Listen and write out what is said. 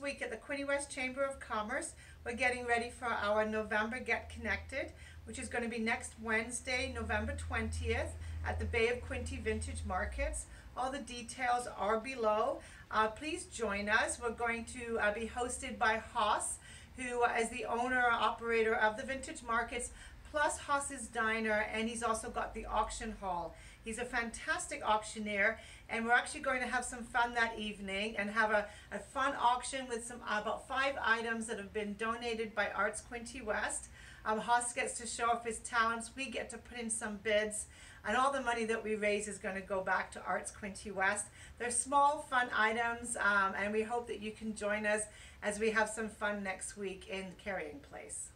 week at the Quinte West Chamber of Commerce, we're getting ready for our November Get Connected, which is going to be next Wednesday, November 20th at the Bay of Quinte Vintage Markets. All the details are below. Uh, please join us. We're going to uh, be hosted by Haas, who is the owner or operator of the Vintage Markets, plus Haas's Diner, and he's also got the auction hall. He's a fantastic auctioneer, and we're actually going to have some fun that evening and have a, a fun auction with some about five items that have been donated by Arts Quinte West. Um, Haas gets to show off his talents. We get to put in some bids, and all the money that we raise is going to go back to Arts Quinte West. They're small, fun items, um, and we hope that you can join us as we have some fun next week in Carrying Place.